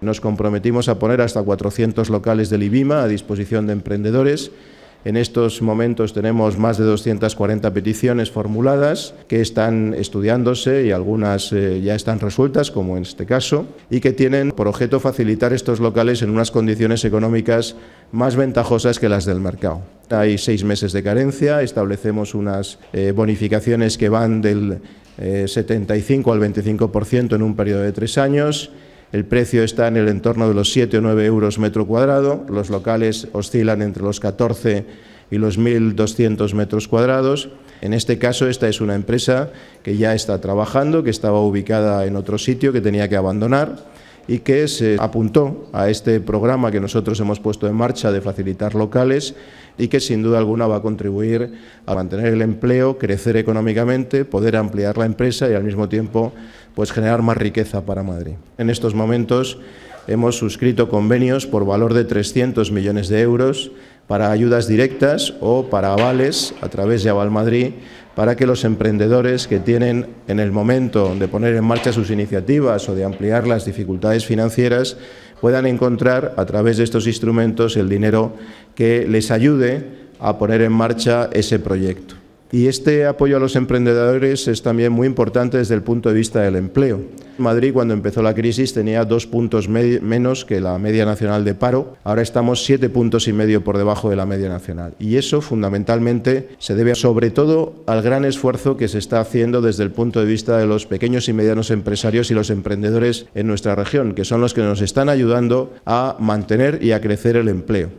nos comprometimos a poner hasta 400 locales del IBIMA a disposición de emprendedores en estos momentos tenemos más de 240 peticiones formuladas que están estudiándose y algunas eh, ya están resueltas, como en este caso, y que tienen por objeto facilitar estos locales en unas condiciones económicas más ventajosas que las del mercado. Hay seis meses de carencia, establecemos unas eh, bonificaciones que van del 75 eh, al 25% en un periodo de tres años. El precio está en el entorno de los 7 o 9 euros metro cuadrado. Los locales oscilan entre los 14 y los 1.200 metros cuadrados. En este caso, esta es una empresa que ya está trabajando, que estaba ubicada en otro sitio, que tenía que abandonar y que se apuntó a este programa que nosotros hemos puesto en marcha de facilitar locales y que sin duda alguna va a contribuir a mantener el empleo, crecer económicamente, poder ampliar la empresa y al mismo tiempo pues generar más riqueza para Madrid. En estos momentos hemos suscrito convenios por valor de 300 millones de euros para ayudas directas o para avales a través de Aval Madrid para que los emprendedores que tienen en el momento de poner en marcha sus iniciativas o de ampliar las dificultades financieras puedan encontrar a través de estos instrumentos el dinero que les ayude a poner en marcha ese proyecto. Y este apoyo a los emprendedores es también muy importante desde el punto de vista del empleo. Madrid, cuando empezó la crisis, tenía dos puntos menos que la media nacional de paro. Ahora estamos siete puntos y medio por debajo de la media nacional. Y eso, fundamentalmente, se debe sobre todo al gran esfuerzo que se está haciendo desde el punto de vista de los pequeños y medianos empresarios y los emprendedores en nuestra región, que son los que nos están ayudando a mantener y a crecer el empleo.